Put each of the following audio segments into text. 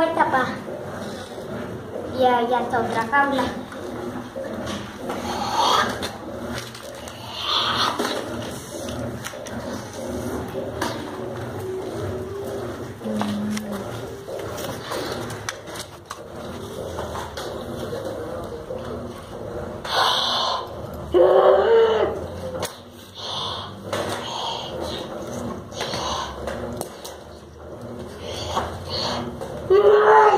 puerta para... Y allá está otra jaula. 啊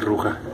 ruja.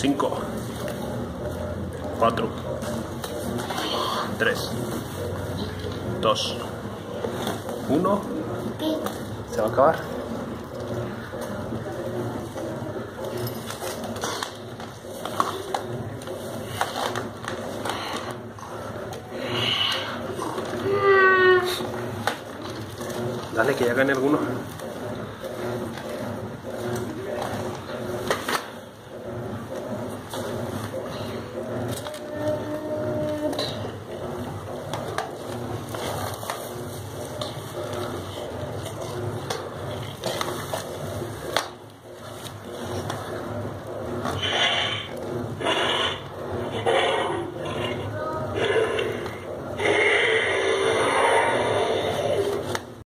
5, 4, 3, 2, 1. Se va a acabar. Dale, que ya gane alguno. Okay.